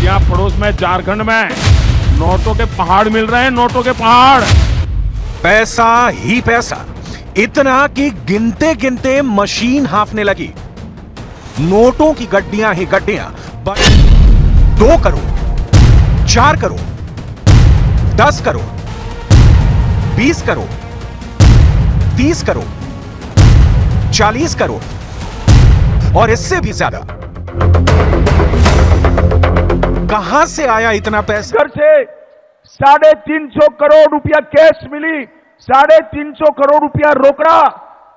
आज यहाँ पड़ोस में झारखंड में नोटों के पहाड़ मिल रहे हैं, नोटों के पहाड़। पैसा ही पैसा। इतना कि गिनते गिनते मशीन हाफने लगी। नोटों की गड्डियाँ ही गड्डियाँ। दो करोड़, चार करोड़, दस करोड़, बीस करोड़, तीस करोड़, चालीस करोड़, और इससे भी ज़्यादा। कहाँ से आया इतना पैसा? घर से साढ़े तीन सौ करोड़ रुपया कैश मिली साढ़े तीन सौ करोड़ रुपया रोकड़ा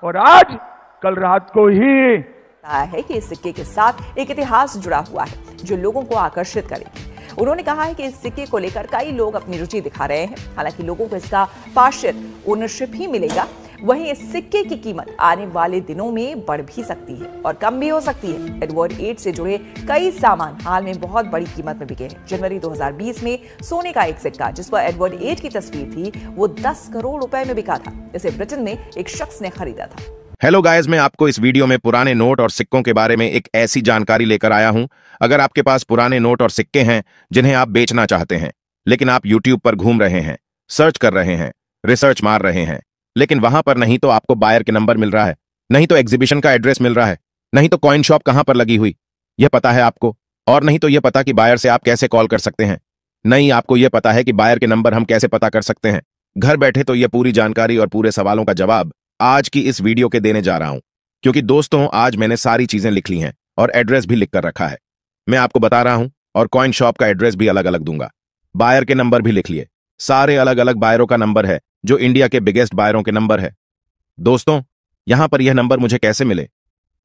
और आज कल रात को ही कहा है कि इस सिक्के के साथ एक इतिहास जुड़ा हुआ है जो लोगों को आकर्षित करेगी उन्होंने कहा है कि इस सिक्के को लेकर कई लोग अपनी रुचि दिखा रहे हैं। हालाँकि लोगों को इसका पार्षद ओनरशिप ही मिलेगा वहीं इस सिक्के की कीमत आने वाले दिनों में बढ़ भी सकती है और कम भी हो सकती है। एडवर्ड एट से जुड़े कई सामान हाल में बहुत बड़ी कीमत में बिके हैं। जनवरी 2020 में सोने का एक सिक्का, जिस पर एडवर्ड एट की तस्वीर थी, वो 10 करोड़ रुपए में बिका था। इसे ब्रिटेन में एक शख्स ने खरीदा था। हेलो गाइस मैं आपको इस वीडियो में पुराने नोट और सिक्कों के बारे में एक ऐसी जानकारी लेकर आया हूँ। अगर आपके पास पुराने नोट और सिक्के हैं, जिन्हें आप बेचना चाहते हैं, लेकिन आप यूट्यूब पर घूम रहे हैं सर्च कर रहे हैं रिसर्च मार रहे हैं लेकिन वहाँ पर नहीं तो आपको बायर के नंबर मिल रहा है, नहीं तो एग्जीबिशन का एड्रेस मिल रहा है, नहीं तो कॉइन शॉप कहाँ पर लगी हुई, यह पता है आपको, और नहीं तो यह पता कि बायर से आप कैसे कॉल कर सकते हैं, नहीं आपको यह पता है कि बायर के नंबर हम कैसे पता कर सकते हैं, घर बैठे तो यह पूरी जानकारी और पूरे सवालों का जवाब आज की इस वीडियो के देने जा रहा हूँ, क्योंकि दोस्तों आज मैंने सारी चीज़ें लिख ली हैं और एड्रेस भी लिख कर रखा है, मैं आपको बता रहा हूँ और कॉइन शॉप का एड्रेस भी अलग अलग दूँगा बायर के नंबर भी लिख लिए सारे अलग अलग बायरों का नंबर है, जो इंडिया के बिगेस्ट बायरों के नंबर है। दोस्तों, यहाँ पर यह नंबर मुझे कैसे मिले?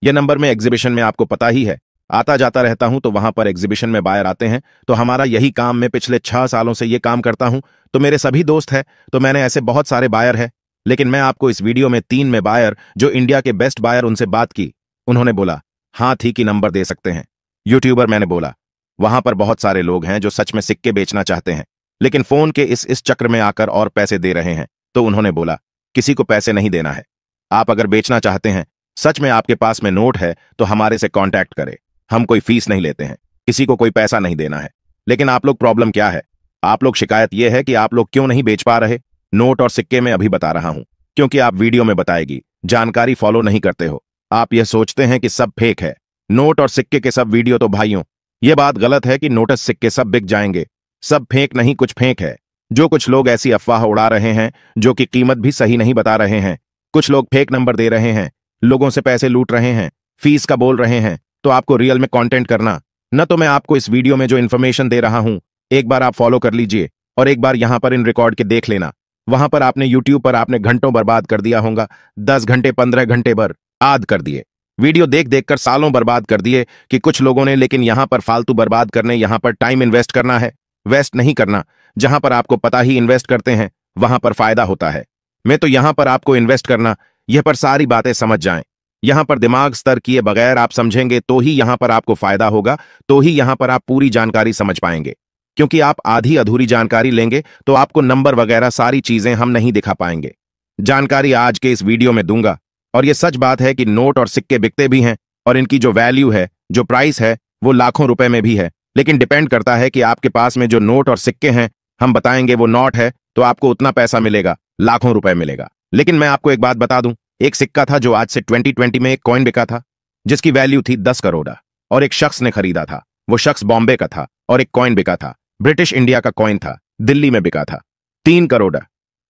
यह नंबर में एग्जीबिशन में आपको पता ही है। आता जाता रहता हूँ तो वहाँ पर एग्जीबिशन में बायर आते हैं तो हमारा यही काम मैं पिछले छह सालों से यह काम करता हूँ। तो मेरे सभी दोस्त हैं तो मैंने ऐसे बहुत सारे बायर है, लेकिन मैं आपको इस वीडियो में तीन में बायर जो इंडिया के बेस्ट बायर उनसे बात की, उन्होंने बोला हाँ ठीक ही नंबर दे सकते हैं। यूट्यूबर मैंने बोला, वहाँ पर बहुत सारे लोग हैं जो सच में सिक्के बेचना चाहते हैं। लेकिन फ़ोन के इस इस चक्र में आकर और पैसे दे रहे हैं। तो उन्होंने बोला, किसी को पैसे नहीं देना है। आप अगर बेचना चाहते हैं, सच में आपके पास में नोट है तो हमारे से कांटेक्ट करें। हम कोई फ़ीस नहीं लेते हैं। किसी को कोई पैसा नहीं देना है। लेकिन आप लोग प्रॉब्लम क्या है? आप लोग शिकायत यह है कि आप लोग क्यों नहीं बेच पा रहे? नोट और सिक्के में अभी बता रहा हूँ, क्योंकि आप वीडियो में बताएगी, जानकारी फॉलो नहीं करते हो। आप यह सोचते हैं कि सब फेक है। नोट और सिक्के के सब वीडियो तो भाइयों यह बात गलत है कि नोटस सिक्के सब बिक जाएँगे। सब फेंक नहीं कुछ फेंक है। जो कुछ लोग ऐसी अफवाह उड़ा रहे हैं, जो कि कीमत भी सही नहीं बता रहे हैं, कुछ लोग फेक नंबर दे रहे हैं, लोगों से पैसे लूट रहे हैं, फ़ीस का बोल रहे हैं तो आपको रियल में कंटेंट करना। न तो मैं आपको इस वीडियो में जो इन्फॉर्मेशन दे रहा हूँ, एक बार आप फॉलो कर लीजिए, और एक बार यहाँ पर इन रिकॉर्ड के देख लेना। वहाँ पर आपने यूट्यूब पर आपने घंटों बर्बाद कर दिया होगा, दस घंटे, पंद्रह घंटे भर, आद कर दिए। वीडियो देख देख कर सालों बर्बाद कर दिए कि कुछ लोगों ने, लेकिन यहाँ पर फालतू बर्बाद करने, यहाँ पर टाइम इन्वेस्ट करना है। वेस्ट नहीं करना। जहाँ पर आपको पता ही इन्वेस्ट करते हैं, वहाँ पर फ़ायदा होता है। मैं तो यहाँ पर आपको इन्वेस्ट करना, यह पर सारी बातें समझ जाएँ। यहाँ पर दिमाग स्तर किए बगैर आप समझेंगे तो ही यहाँ पर आपको फ़ायदा होगा तो ही यहाँ पर आप पूरी जानकारी समझ पाएँगे। क्योंकि आप आधी अधूरी जानकारी लेंगे तो आपको नंबर वगैरह सारी चीज़ें हम नहीं दिखा पाएँगे। जानकारी आज के इस वीडियो में दूँगा। और यह सच बात है कि नोट और सिक्के बिकते भी हैं, और इनकी जो वैल्यू है, जो प्राइस है, वो लाखों रुपए में भी है। लेकिन डिपेंड करता है कि आपके पास में जो नोट और सिक्के हैं, हम बताएँगे वो नोट है तो आपको उतना पैसा मिलेगा, लाखों रुपए मिलेगा। लेकिन मैं आपको एक बात बता दूँ, एक सिक्का था जो आज से 2020 में एक कॉइन बिका था, जिसकी वैल्यू थी दस करोड़, और एक शख्स ने खरीदा था, वो शख्स बॉम्बे का था, और एक कॉइन बिका था, ब्रिटिश इंडिया का कॉइन था, दिल्ली में बिका था, तीन करोड़।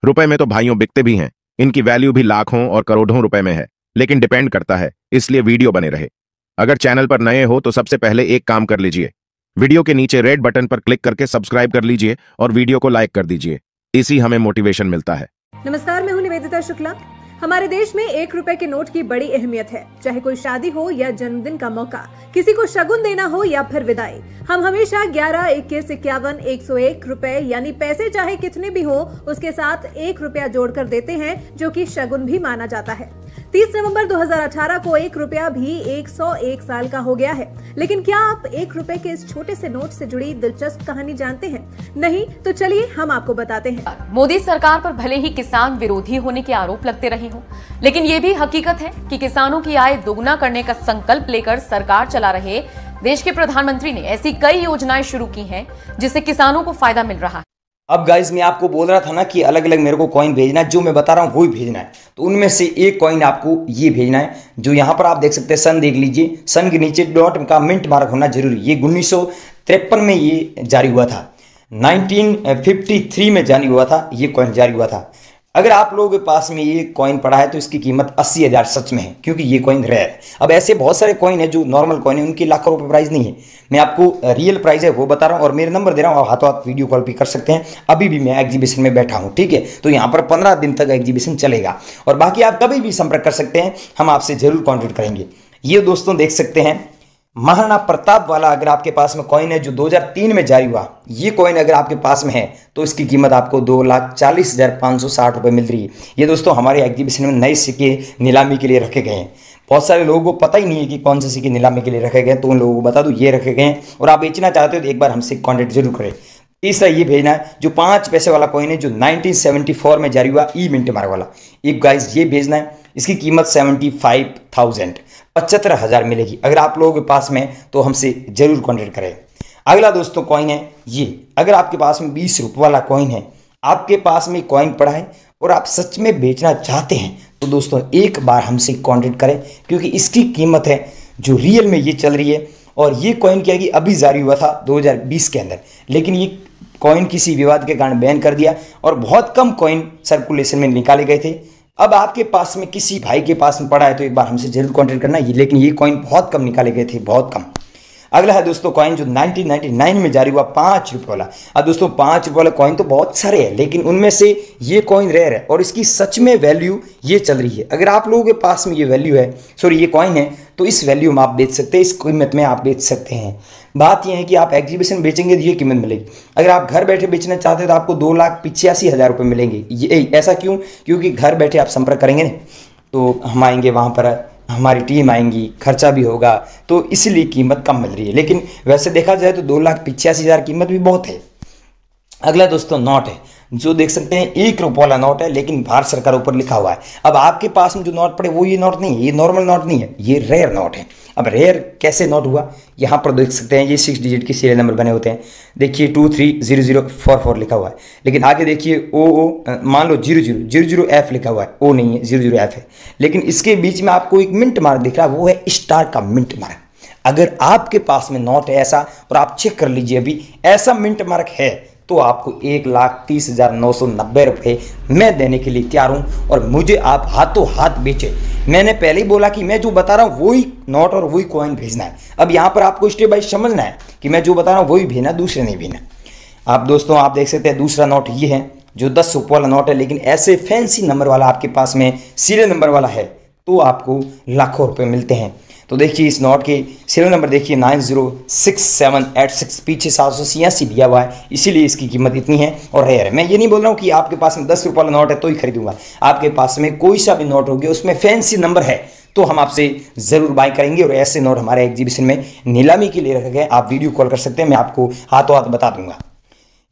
रुपए में तो भाइयों बिकते भी हैं, इनकी वैल्यू भी लाखों और करोड़ों रुपए में है, लेकिन डिपेंड करता है, इसलिए वीडियो बने रहे। अगर चैनल पर नए हो तो सबसे पहले एक काम कर लीजिए वीडियो के नीचे रेड बटन पर क्लिक करके सब्सक्राइब कर लीजिए और वीडियो को लाइक कर दीजिए। इसी हमें मोटिवेशन मिलता है। नमस्कार, मैं हूँ निवेदिता शुक्ला। हमारे देश में एक रुपए के नोट की बड़ी अहमियत है। चाहे कोई शादी हो या जन्मदिन का मौका, किसी को शगुन देना हो या फिर विदाई, हम हमेशा ग्यारह, इक्कीस, इक्यावन, एक सौ एक रूपए, यानी पैसे चाहे कितने भी हो, उसके साथ एक रुपया जोड़कर देते हैं, जो कि शगुन भी माना जाता है। 30 नवंबर 2018 को एक रुपया भी 101 साल का हो गया है। लेकिन क्या आप एक रुपए के इस छोटे से नोट से जुड़ी दिलचस्प कहानी जानते हैं? नहीं तो चलिए हम आपको बताते हैं। मोदी सरकार पर भले ही किसान विरोधी होने के आरोप लगते रहे हों, लेकिन ये भी हकीकत है कि किसानों की आय दोगुना करने का संकल्प लेकर सरकार चला रहे देश के प्रधानमंत्री ने ऐसी कई योजनाएँ शुरू की हैं जिससे किसानों को फ़ायदा मिल रहा है। अब गाइज़ मैं आपको बोल रहा था ना कि अलग अलग मेरे को कॉइन भेजना है, जो मैं बता रहा हूँ, वही भेजना है। तो उनमें से एक कॉइन आपको ये भेजना है, जो यहाँ पर आप देख सकते हैं सन देख लीजिए। सन के नीचे डॉट का मिंट मार्क होना ज़रूरी। ये उन्नीस सौ तिरपन में ये जारी हुआ था। 1953 में जारी हुआ था, ये कॉइन जारी हुआ था। अगर आप लोगों के पास में ये कॉइन पड़ा है तो इसकी कीमत अस्सी हज़ार सच में है, क्योंकि ये कॉइन रेयर है। अब ऐसे बहुत सारे कॉइन है जो नॉर्मल कॉइन है, उनकी लाखों रुपए प्राइस नहीं है। मैं आपको रियल प्राइस है, वो बता रहा हूँ, और मेरे नंबर दे रहा हूँ, आप हाथों हाथ वीडियो कॉल भी कर सकते हैं। अभी भी मैं एग्जीबिशन में बैठा हूँ, ठीक है? तो यहाँ पर पंद्रह दिन तक एग्जीबिशन चलेगा। और बाकी आप कभी भी संपर्क कर सकते हैं, हम आपसे ज़रूर कॉन्टेक्ट करेंगे। ये दोस्तों देख सकते हैं महाराणा प्रताप वाला अगर आपके पास में कॉइन है जो 2003 में जारी हुआ, ये कॉइन अगर आपके पास में है तो इसकी कीमत आपको दो लाख चालीस हज़ार पाँच सौ साठ रुपये मिल रही है। ये दोस्तों हमारे एग्जीबिशन में नए सिक्के नीलामी के लिए रखे गए हैं। बहुत सारे लोगों को पता ही नहीं है कि कौन से सिक्के नीलामी के लिए रखे गए तो उन लोगों को बता दो, ये रखे गए हैं। और आप बेचना चाहते हो तो एक बार हमसे कॉन्टेक्ट ज़रूर करें। तीसरा ये भेजना है, जो पाँच पैसे वाला कॉइन है, जो 1974 में जारी हुआ, ई मार्क वाला। एक गाइस ये भेजना है, इसकी कीमत सेवेंटी फाइव थाउज़ेंड। पचहत्तर हज़ार मिलेगी। अगर आप लोगों के पास में तो हमसे ज़रूर कॉन्टेक्ट करें। अगला दोस्तों कॉइन है ये। अगर आपके पास में बीस रुपये वाला कॉइन है, आपके पास में कॉइन पड़ा है और आप सच में बेचना चाहते हैं तो दोस्तों, एक बार हमसे कॉन्टेक्ट करें, क्योंकि इसकी कीमत है जो रियल में ये चल रही है और ये कॉइन क्या कि अभी जारी हुआ था 2020 के अंदर। लेकिन ये कॉइन किसी विवाद के कारण बैन कर दिया और बहुत कम कॉइन सर्कुलेशन में निकाले गए थे। अब आपके पास में किसी भाई के पास में पड़ा है तो एक बार हमसे ज़रूर कॉन्टेक्ट करना। लेकिन ये कॉइन बहुत कम निकाले गए थे, बहुत कम। अगला है दोस्तों कॉइन जो 1999 में जारी हुआ पाँच रुपये वाला। अब दोस्तों पाँच रुपये वाला कॉइन तो बहुत सारे हैं, लेकिन उनमें से ये कॉइन रेयर है और इसकी सच में वैल्यू ये चल रही है। अगर आप लोगों के पास में ये वैल्यू है सॉरी ये कॉइन है तो इस वैल्यू में आप बेच सकते हैं, इस कीमत में आप बेच सकते हैं। बात यह है कि आप एग्जीबिशन बेचेंगे तो ये कीमत मिलेगी। अगर आप घर बैठे बेचना चाहते हैं तो आपको दो लाख पिचासी हज़ार रुपये मिलेंगे। ये, ऐसा क्यों? क्योंकि घर बैठे आप संपर्क करेंगे ना तो हम आएँगे वहाँ पर हमारी टीम आएँगी, खर्चा भी होगा तो इसलिए कीमत कम मिल रही है। लेकिन वैसे देखा जाए तो दो लाख पिचासी हज़ार कीमत भी बहुत है। अगला दोस्तों, नोट है, जो देख सकते हैं, एक रुपये वाला नोट है, लेकिन भारत सरकार ऊपर लिखा हुआ है। अब आपके पास में जो नोट पड़े, वो ये नोट नहीं है, ये नॉर्मल नोट नहीं है, ये रेयर नोट है। अब रेयर कैसे नोट हुआ? यहाँ पर देख सकते हैं, ये सिक्स डिजिट के सीरियल नंबर बने होते हैं। देखिए two three zero zero four four लिखा हुआ है। लेकिन आगे देखिए ओ ओ मान लो zero zero zero zero F लिखा हुआ है। ओ नहीं है ज़ीरो ज़ीरो एफ़ है। लेकिन इसके बीच में आपको एक मिंट मार्क दिख रहा है, वो है स्टार का मिंट मार्क अगर आपके पास में नोट है ऐसा, और आप चेक कर लीजिए अभी, ऐसा मिंट मार्क है तो आपको एक लाख तीस हज़ार नौ सौ नब्बे रुपये मैं देने के लिए तैयार हूँ और मुझे आप हाथों हाथ बेचे। मैंने पहले ही बोला कि मैं जो बता रहा हूँ, वही नोट और वही कॉइन भेजना है। अब यहाँ पर आपको स्टेप बाई समझना है कि मैं जो बता रहा हूँ, वही भेजना दूसरे नहीं भेजना आप दोस्तों, आप देख सकते हैं, दूसरा नोट ये है, जो दस रुपये वाला नोट है, लेकिन ऐसे फैंसी नंबर वाला आपके पास में सीरियल नंबर वाला है तो आपको लाखों रुपए मिलते हैं। तो देखिए इस नोट के सीरियल नंबर देखिए nine zero six seven eight six पीछे सात सौ छियासी दिया हुआ है। इसीलिए इसकी कीमत इतनी है और रेयर है। मैं ये नहीं बोल रहा हूँ कि आपके पास में दस रुपये वाला नोट है तो ही खरीदूँगा। आपके पास में कोई सा भी नोट हो गया उसमें फैंसी नंबर है तो हम आपसे ज़रूर बाय करेंगे और ऐसे नोट हमारे एग्जीबिशन में नीलामी के लिए रखे गए। आप वीडियो कॉल कर सकते हैं, मैं आपको हाथों हाथ बता दूँगा।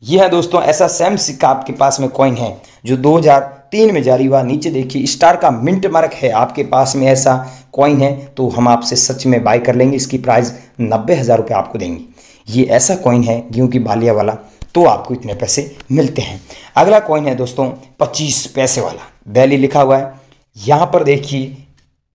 यह है दोस्तों, ऐसा सेम सिक्का आपके पास में कॉइन है, जो 2003 में जारी हुआ। नीचे देखिए स्टार का मिंट मार्क है आपके पास में ऐसा कॉइन है तो हम आपसे सच में बाय कर लेंगे, इसकी प्राइस नब्बे हज़ार रुपये आपको देंगे। ये ऐसा कॉइन है, गेहूँ की बालिया वाला तो आपको इतने पैसे मिलते हैं। अगला कॉइन है दोस्तों, पच्चीस पैसे वाला। बैली लिखा हुआ है। यहाँ पर देखिए,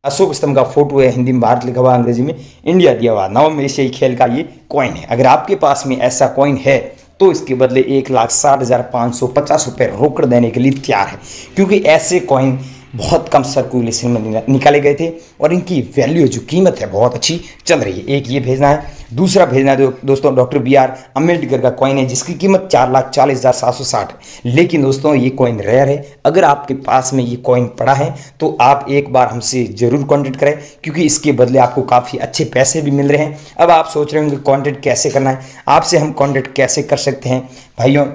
अशोक स्तंभ का फ़ोटो है, हिंदी में, भारत लिखा हुआ अंग्रेज़ी में, इंडिया दिया हुआ, नवम एशियाई खेल का ये कॉइन है। अगर आपके पास में ऐसा कॉइन है तो इसके बदले एक लाख साठ हज़ार पाँच सौ पचास रुपये रोकड़ देने के लिए तैयार है। क्योंकि ऐसे कॉइन बहुत कम सर्कुलेशन में निकाले गए थे और इनकी वैल्यू जो कीमत है बहुत अच्छी चल रही है। एक ये भेजना है, दूसरा भेजना है दोस्तों डॉक्टर बी आर अंबेडकर का कॉइन है, जिसकी कीमत चार लाख चालीस हज़ार सात सौ साठ लेकिन दोस्तों, ये कॉइन रेयर है। अगर आपके पास में ये कॉइन पड़ा है तो आप एक बार हमसे ज़रूर कॉन्टेक्ट करें, क्योंकि इसके बदले आपको काफ़ी अच्छे पैसे भी मिल रहे हैं। अब आप सोच रहे होंगे कॉन्टेक्ट कैसे करना है? आपसे हम कॉन्टेक्ट कैसे कर सकते हैं? भाइयों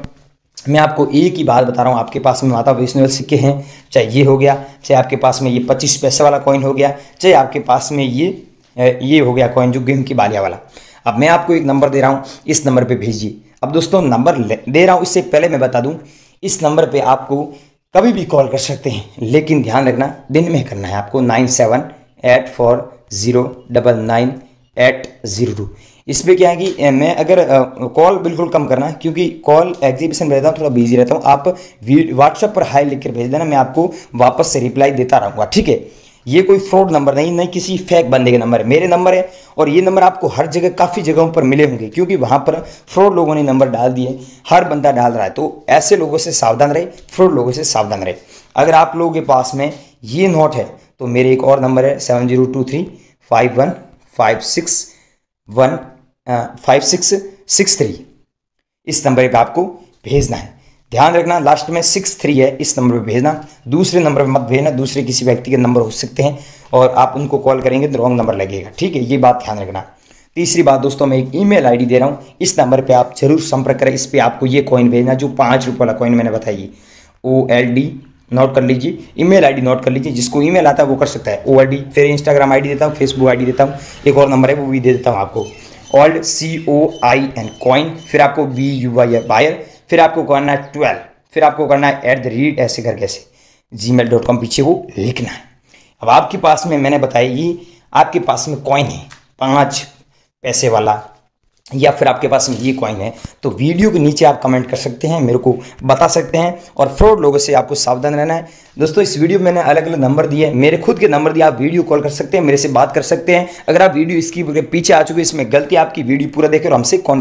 मैं आपको एक ही बात बता रहा हूँ, आपके पास में माता वैष्णव सिक्के हैं, चाहे ये हो गया, चाहे आपके पास में ये पच्चीस पैसे वाला कॉइन हो गया, चाहे आपके पास में ये ये हो गया कॉइन जो गेहूँ की बालिया वाला। अब मैं आपको एक नंबर दे रहा हूँ, इस नंबर पर भेजिए। अब दोस्तों नंबर दे रहा हूँ, इससे पहले मैं बता दूँ, इस नंबर पर आपको कभी भी कॉल कर सकते हैं, लेकिन ध्यान रखना, दिन में करना है आपको nine seven eight four zero double nine eight zero two इस पर क्या है कि मैं अगर कॉल बिल्कुल कम करना, क्योंकि कॉल एग्जीबिशन रहता हूँ, थोड़ा बिज़ी रहता हूँ, आप व्हाट्सएप पर हाई लिख कर भेज देना, मैं आपको वापस से रिप्लाई देता रहूँगा, ठीक है? ये कोई फ्रॉड नंबर नहीं नहीं किसी फेक बंदे के नंबर है, मेरे नंबर है, और ये नंबर आपको हर जगह, काफ़ी जगहों पर मिले होंगे, क्योंकि वहाँ पर फ्रॉड लोगों ने नंबर डाल दिए, हर बंदा डाल रहा है तो ऐसे लोगों से सावधान रहे फ्रॉड लोगों से सावधान रहे। अगर आप लोगों के पास में ये नोट है तो मेरे एक और नंबर है seven zero two three five one five six one five six six three इस नंबर पे आपको भेजना है। ध्यान रखना लास्ट में सिक्स थ्री है, इस नंबर पे भेजना। दूसरे नंबर पे मत भेजना, दूसरे किसी व्यक्ति के नंबर हो सकते हैं और आप उनको कॉल करेंगे तो रॉन्ग नंबर लगेगा। ठीक है, ये बात ध्यान रखना। तीसरी बात दोस्तों, मैं एक ईमेल आईडी दे रहा हूँ। इस नंबर पे आप ज़रूर संपर्क करें। इस पे आपको ये कॉइन भेजना जो पाँच रुपये वाला कॉइन मैंने बताई ओ एल डी नोट कर लीजिए। ईमेल आईडी नोट कर लीजिए। जिसको ईमेल आता है वो कर सकता है। ओ आई डी फिर इंस्टाग्राम आईडी देता हूँ फेसबुक आईडी देता हूँ। एक और नंबर है, वो भी दे देता हूँ आपको। Old C O I N coin फिर आपको बी यू आई बायर फिर आपको करना है ट्वेल्व फिर आपको करना है एट द रेट ऐसे घर कैसे जी मेल डॉट कॉम पीछे वो लिखना है। अब आपके पास में मैंने बताया ये आपके पास में कॉइन है, पाँच पैसे वाला या फिर आपके पास ये कॉइन है तो वीडियो के नीचे आप कमेंट कर सकते हैं, मेरे को बता सकते हैं, और फ्रॉड लोगों से आपको सावधान रहना है। दोस्तों, इस वीडियो में मैंने अलग अलग नंबर दिए मेरे खुद के नंबर दिए, आप वीडियो कॉल कर सकते हैं, मेरे से बात कर सकते हैं। अगर आप वीडियो इसकी पीछे आ चुके इसमें गलती आपकी वीडियो पूरा देखें और हमसे कौन